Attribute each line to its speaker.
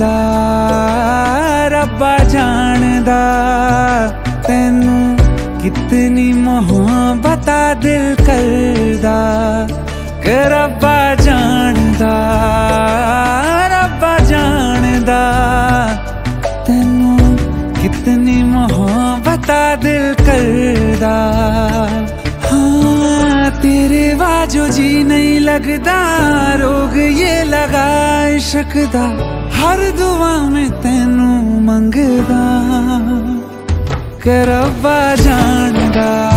Speaker 1: जानदा रब्बा जानदा तेनू कितनी मोहब्बत दिल करदा के रब्बा जानदा रब्बा जानदा तेनू कितनी मोहब्बत दिल करदा हाँ तेरे बाजो जी नहीं लगदा रोग ये ਆਸ਼ਕ ਦਾ ਹਰ ਦੁਆ ਮੈਂ ਤੈਨੂੰ ਮੰਗਦਾ। ਕਰਵਾ ਜਾਣਦਾ